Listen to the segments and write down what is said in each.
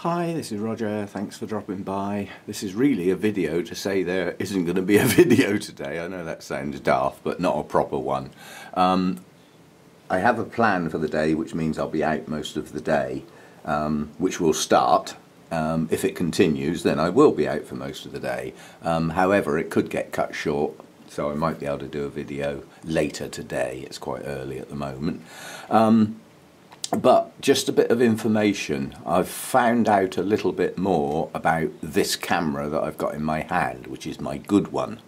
Hi, this is Roger. Thanks for dropping by. This is really a video to say there isn't going to be a video today. I know that sounds daft, but not a proper one. Um, I have a plan for the day, which means I'll be out most of the day, um, which will start. Um, if it continues, then I will be out for most of the day. Um, however, it could get cut short, so I might be able to do a video later today. It's quite early at the moment. But just a bit of information. I've found out a little bit more about this camera that I've got in my hand, which is my good one.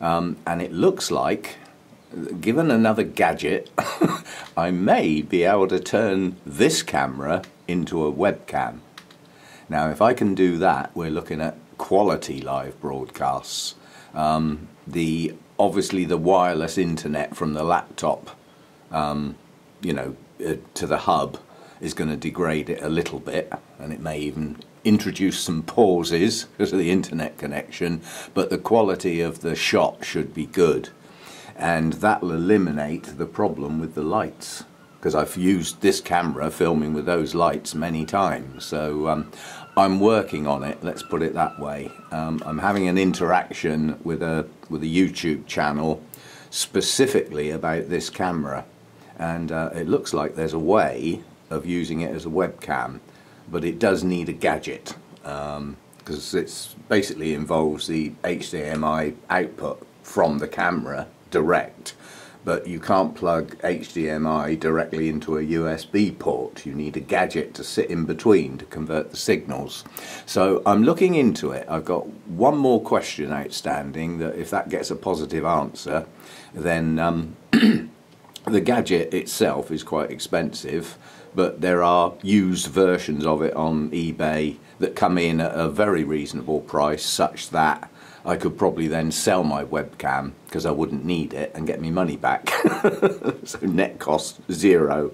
Um, and it looks like, given another gadget, I may be able to turn this camera into a webcam. Now, if I can do that, we're looking at quality live broadcasts. Um, the obviously the wireless internet from the laptop, um, you know, uh, to the hub is going to degrade it a little bit and it may even introduce some pauses because of the internet connection but the quality of the shot should be good. And that will eliminate the problem with the lights because I've used this camera filming with those lights many times. So um, I'm working on it let's put it that way. Um, I'm having an interaction with a with a YouTube channel specifically about this camera and uh, it looks like there's a way of using it as a webcam but it does need a gadget because um, it basically involves the HDMI output from the camera direct but you can't plug HDMI directly into a USB port. You need a gadget to sit in between to convert the signals. So I'm looking into it. I've got one more question outstanding that if that gets a positive answer, then um, the gadget itself is quite expensive but there are used versions of it on eBay that come in at a very reasonable price such that I could probably then sell my webcam because I wouldn't need it and get me money back. so net cost zero,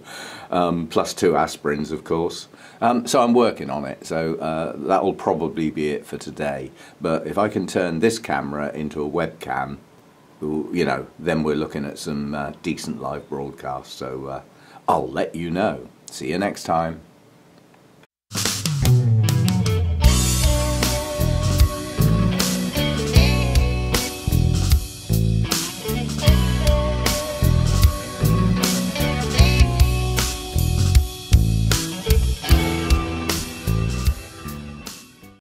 um, plus two aspirins of course. Um, so I'm working on it, so uh, that will probably be it for today. But if I can turn this camera into a webcam, you know, then we're looking at some uh, decent live broadcasts. So uh, I'll let you know. See you next time.